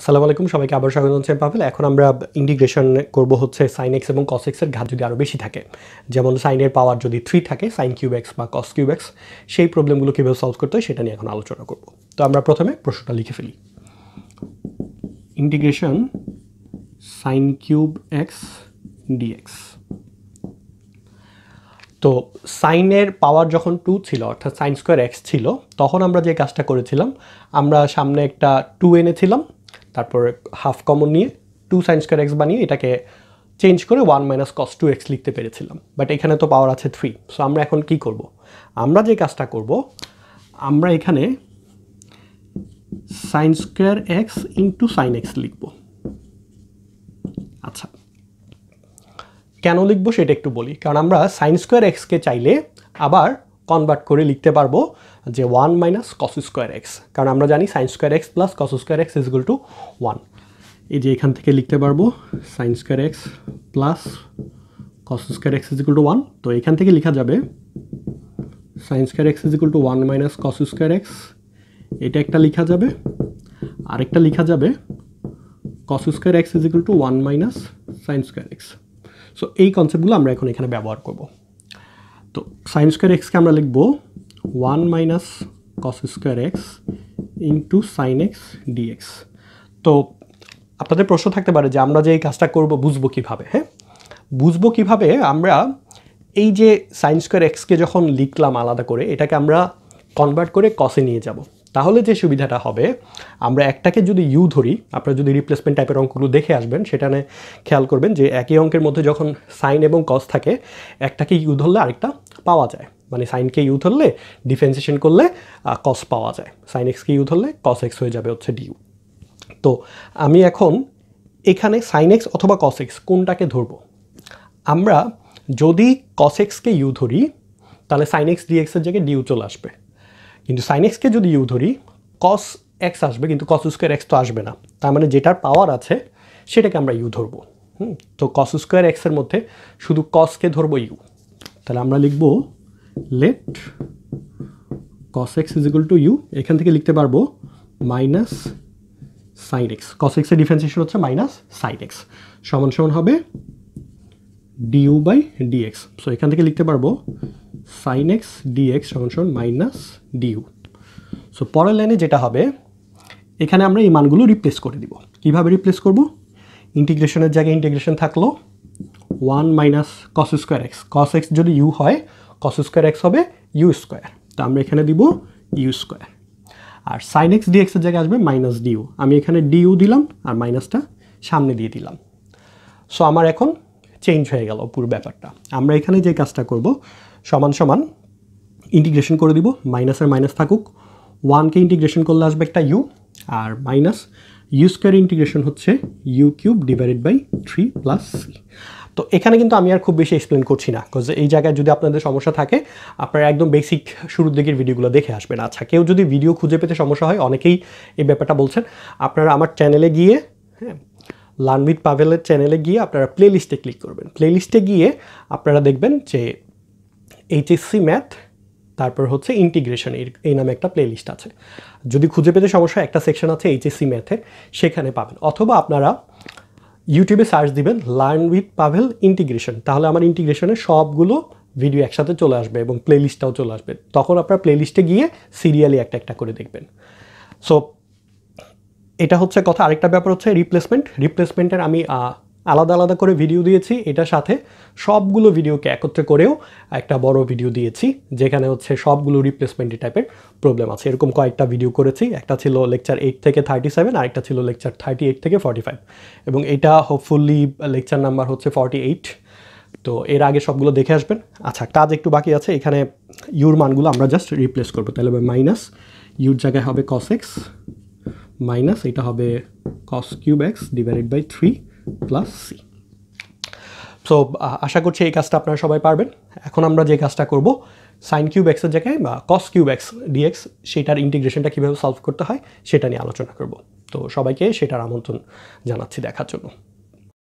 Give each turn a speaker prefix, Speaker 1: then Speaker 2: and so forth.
Speaker 1: আসসালামু আলাইকুম, সবাইকে আবার স্বাগত জানাচ্ছি পাভেল। এখন আমরা ইন্টিগ্রেশন করব হচ্ছে সাইন এক্স এবং কস এক্সের ঘাত যদি আরও বেশি থাকে। যেমন সাইনের পাওয়ার যদি থ্রি থাকে সাইন কিউব এক্স বা কস কিউব এক্স সেই প্রবলেমগুলো কীভাবে সলভ করতে হয় সেটা নিয়ে এখন আলোচনা করব। তো আমরা প্রথমে প্রশ্নটা লিখে ফেলি। Integration sine cube x dx তো সাইনের পাওয়ার যখন টু ছিল, অর্থাৎ সাইন স্কোয়ার এক্স ছিল, তখন আমরা যে কাজটা করেছিলাম, আমরা সামনে একটা টু এনেছিলাম তারপর হাফ কমন নিয়ে টু সাইন স্কোয়ার এক্স বানিয়ে এটাকে চেঞ্জ করে one minus cos two x লিখতে পেরেছিলাম। বাট এখানে তো পাওয়ার আছে থ্রি সো আমরা এখন কি করব? আমরা যে কাজটা করব, আমরা এখানে sine square x into sine x লিখব। আচ্ছা কেন লিখব সেটা একটু বলি, কারণ আমরা সাইন স্কোয়ার এক্সকে চাইলে আবার কনভার্ট করে লিখতে পারব। যে one minus cos square x কারণ আমরা জানি sine square x plus cos square x is equal to one এই যে এখান থেকে লিখতে পারব sine square x plus cos square x is equal to one তো এখান থেকে লেখা যাবে sine square x is equal to one minus cos square x এটা একটা লেখা যাবে, আরেকটা লেখা যাবে cos square x is equal to one minus sine square x so এই কনসেপ্টগুলো আমরা এখন এখানে ব্যবহার করব। তো সাইন স্কোয়ার এক্সকে আমরা লিখব one minus cos square x into sine x dx তো আপনাদের প্রশ্ন থাকতে পারে যে আমরা যে এই কাজটা করব বুঝব কীভাবে হ্যাঁ? বুঝব কীভাবে আমরা এই যে সাইন স্কোয়ার এক্সকে যখন লিখলাম আলাদা করে, এটাকে আমরা কনভার্ট করে কসে নিয়ে যাব। তাহলে যে সুবিধাটা হবে, আমরা একটাকে যদি ইউ ধরি, আপনারা যদি রিপ্লেসমেন্ট টাইপের অঙ্কগুলো দেখে আসবেন সেখানে খেয়াল করবেন যে একই অঙ্কের মধ্যে যখন সাইন এবং কস থাকে, একটাকে ইউ ধরলে আরেকটা পাওয়া যায়। মানে সাইনকে ইউ ধরলে ডিফেন্সিয়েশন করলে কস পাওয়া যায়। সাইন এক্সকে ইউ ধরলে কস এক্স হয়ে যাবে হচ্ছে ডিউ তো আমি এখন এখানে সাইন এক্স অথবা কস এক্স কোনটাকে ধরবো? আমরা যদি কস এক্সকে ইউ ধরি, তাহলে সাইন এক্স ডিএক্সের জায়গায় ডিউ চলে আসবে। কিন্তু সাইন এক্সকে যদি ইউ ধরি কস এক্স আসবে, কিন্তু কস স্কোয়ার এক্স তো আসবে না। তার মানে যেটার পাওয়ার আছে, সেটাকে আমরা ইউ ধরবো। হুম, তো কস স্কোয়ার এক্সের মধ্যে শুধু কসকে ধরবো ইউ তাহলে আমরা লিখব let cos x is equal to u এখান থেকে লিখতে পারব মাইনাস সাইন এক্স কস এক্সের ডিফারেন্সিয়েশন হচ্ছে মাইনাস সাইন এক্স সমান সমান হবে ডিউ বাই ডিএক্স সো এখান থেকে লিখতে পারব সাইন এক্স ডিএক্স সমান সমান মাইনাস ডিউ সো পরের লাইনে যেটা হবে, এখানে আমরা এই মানগুলো রিপ্লেস করে দিব। কীভাবে রিপ্লেস করব? ইন্টিগ্রেশনের জায়গায় ইন্টিগ্রেশন থাকল one minus cos square x cos x যদি ইউ হয় কস স্কোয়ার এক্স হবে ইউ স্কোয়ার তো আমরা এখানে দিব ইউ স্কোয়ার আর সাইন এক্স ডিএক্সের জায়গায় আসবে মাইনাস ডিউ আমি এখানে ডিউ দিলাম আর মাইনাসটা সামনে দিয়ে দিলাম। সো আমার এখন চেঞ্জ হয়ে গেল পুরো ব্যাপারটা। আমরা এখানে যে কাজটা করব, সমান সমান ইন্টিগ্রেশন করে দিব। মাইনাসের মাইনাস থাকুক। ওয়ানকে ইন্টিগ্রেশন করলে আসবে একটা ইউ আর মাইনাস ইউ স্কোয়ার ইন্টিগ্রেশন হচ্ছে u cube divided by three plus c তো এখানে কিন্তু আমি আর খুব বেশি এক্সপ্লেন করছি না বিকজ এই জায়গায় যদি আপনাদের সমস্যা থাকে, আপনারা একদম বেসিক শুরুর দিকের ভিডিওগুলো দেখে আসবেন। আচ্ছা কেউ যদি ভিডিও খুঁজে পেতে সমস্যা হয়, অনেকেই এই ব্যাপারটা বলছেন। আপনারা আমার চ্যানেলে গিয়ে হ্যাঁ উইথ পাভেলের চ্যানেলে গিয়ে আপনারা প্লে লিস্টে ক্লিক করবেন। প্লে লিস্টে গিয়ে আপনারা দেখবেন যে এইচএসসি ম্যাথ তারপর হচ্ছে ইন্টিগ্রেশন এই নামে একটা প্লে লিস্ট আছে। যদি খুঁজে পেতে সমস্যা একটা সেকশন আছে এইচএসসি ম্যাথের সেখানে পাবেন। অথবা আপনারা ইউটিউবে সার্চ দিবেন লার্ন উইথ পাভেল ইন্টিগ্রেশন তাহলে আমার ইন্টিগ্রেশনের সবগুলো ভিডিও একসাথে চলে আসবে এবং প্লে লিস্টটাও চলে আসবে। তখন আপনার প্লেলিস্টে গিয়ে সিরিয়ালি একটা একটা করে দেখবেন। সো এটা হচ্ছে কথা। আরেকটা ব্যাপার হচ্ছে রিপ্লেসমেন্ট রিপ্লেসমেন্টের আমি আলাদা আলাদা করে ভিডিও দিয়েছি, এটার সাথে সবগুলো ভিডিওকে একত্রে করেও একটা বড় ভিডিও দিয়েছি, যেখানে হচ্ছে সবগুলো রিপ্লেসমেন্ট টাইপের প্রবলেম আছে। এরকম কয়েকটা ভিডিও করেছি, একটা ছিল লেকচার এইট থেকে থার্টি সেভেন আরেকটা ছিল লেকচার থার্টি এইট থেকে ফর্টি ফাইভ এবং এটা হোপফুলি লেকচার নাম্বার হচ্ছে ফর্টি এইট তো এর আগে সবগুলো দেখে আসবেন। আচ্ছা কাজ একটু বাকি আছে, এখানে ইউর মানগুলো আমরা জাস্ট রিপ্লেস করব। তাহলে মাইনাস ইউর জায়গায় হবে কস এক্স মাইনাস এটা হবে cos cube x divided by three plus c so আশা করছি এই কাজটা আপনারা সবাই পারবেন। এখন আমরা যে কাজটা করব সাইন কিউব এক্সের জায়গায় বা কস কিউব এক্স ডিএক্স সেটার ইন্টিগ্রেশনটা কীভাবে সলভ করতে হয়, সেটা নিয়ে আলোচনা করব। তো সবাইকে সেটার আমন্ত্রণ জানাচ্ছি দেখার জন্য।